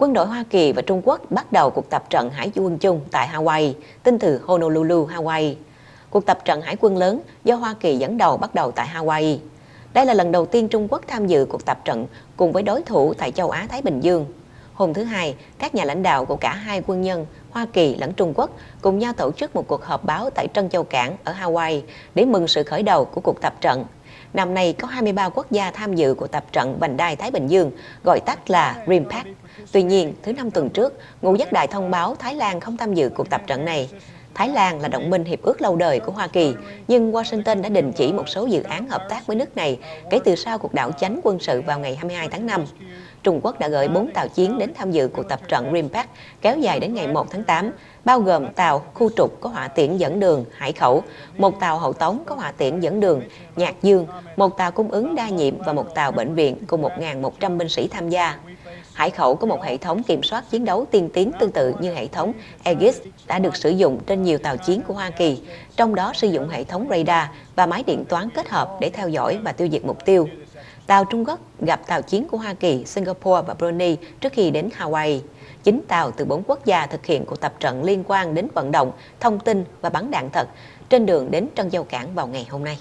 Quân đội Hoa Kỳ và Trung Quốc bắt đầu cuộc tập trận hải quân chung tại Hawaii, tin từ Honolulu, Hawaii. Cuộc tập trận hải quân lớn do Hoa Kỳ dẫn đầu bắt đầu tại Hawaii. Đây là lần đầu tiên Trung Quốc tham dự cuộc tập trận cùng với đối thủ tại châu Á-Thái Bình Dương. Hôm thứ Hai, các nhà lãnh đạo của cả hai quân nhân, Hoa Kỳ lẫn Trung Quốc, cùng nhau tổ chức một cuộc họp báo tại Trân Châu Cảng ở Hawaii để mừng sự khởi đầu của cuộc tập trận. Năm nay có 23 quốc gia tham dự cuộc tập trận Vành đai Thái Bình Dương, gọi tắt là RIMPAC. Tuy nhiên, thứ năm tuần trước, Ngũ Giác Đại thông báo Thái Lan không tham dự cuộc tập trận này. Thái Lan là đồng minh hiệp ước lâu đời của Hoa Kỳ, nhưng Washington đã đình chỉ một số dự án hợp tác với nước này kể từ sau cuộc đảo chánh quân sự vào ngày 22 tháng 5. Trung Quốc đã gửi 4 tàu chiến đến tham dự cuộc tập trận RIMPAC kéo dài đến ngày 1 tháng 8, bao gồm tàu khu trục có hỏa tiễn dẫn đường Hải Khẩu, một tàu hậu tống có hỏa tiễn dẫn đường Nhạc Dương, một tàu cung ứng đa nhiệm và một tàu bệnh viện cùng 1.100 binh sĩ tham gia. Hải Khẩu có một hệ thống kiểm soát chiến đấu tiên tiến tương tự như hệ thống Aegis đã được sử dụng trên nhiều tàu chiến của Hoa Kỳ, trong đó sử dụng hệ thống radar và máy điện toán kết hợp để theo dõi và tiêu diệt mục tiêu. Tàu Trung Quốc gặp tàu chiến của Hoa Kỳ, Singapore và Brunei trước khi đến Hawaii. Chín tàu từ bốn quốc gia thực hiện cuộc tập trận liên quan đến vận động, thông tin và bắn đạn thật trên đường đến Trân Châu Cảng vào ngày hôm nay.